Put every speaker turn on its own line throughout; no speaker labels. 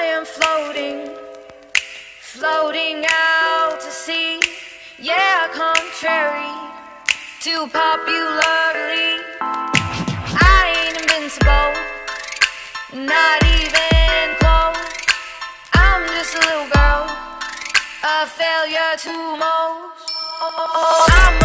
I am floating, floating out to sea. Yeah, contrary to popular belief, I ain't invincible, not even close. I'm just a little girl, a failure to most. I'm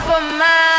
for my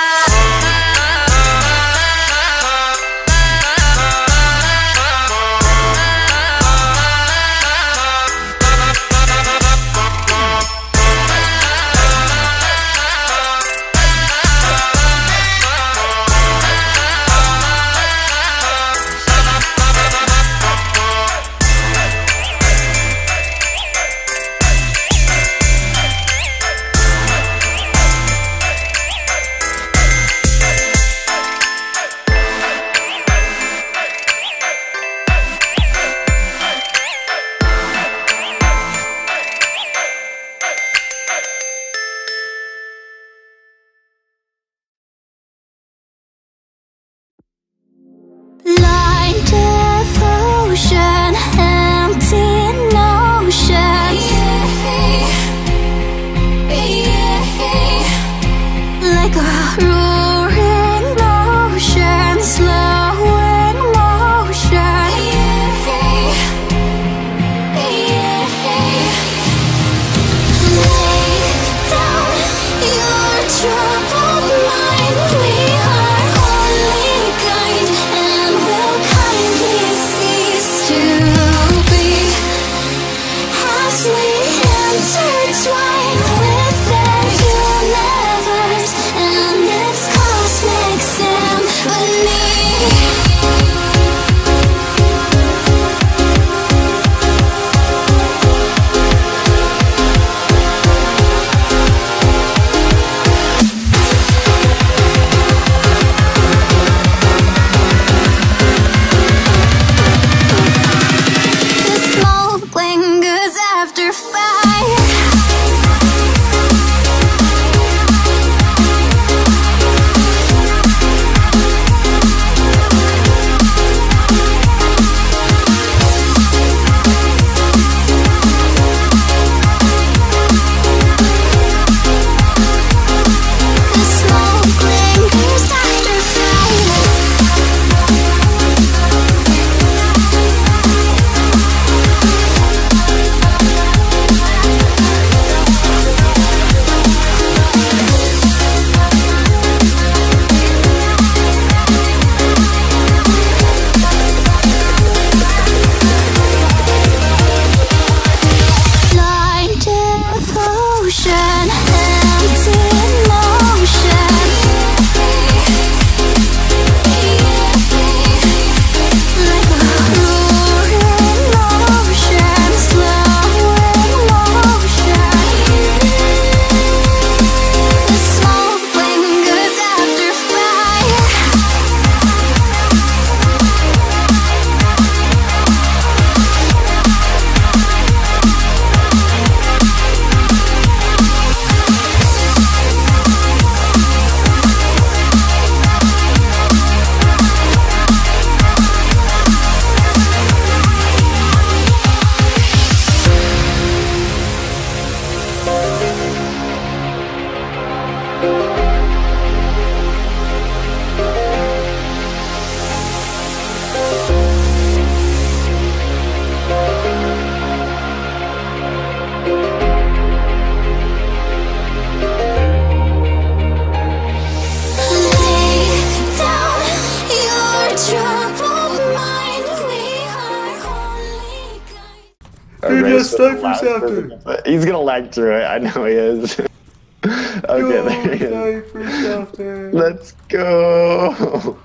Dude,
with the
Sniper's after.
He's gonna lag through it. I know he is. okay, there he is.
Sniper's after.
Let's go.